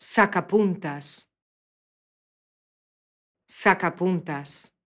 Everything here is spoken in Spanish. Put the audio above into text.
sacapuntas, sacapuntas.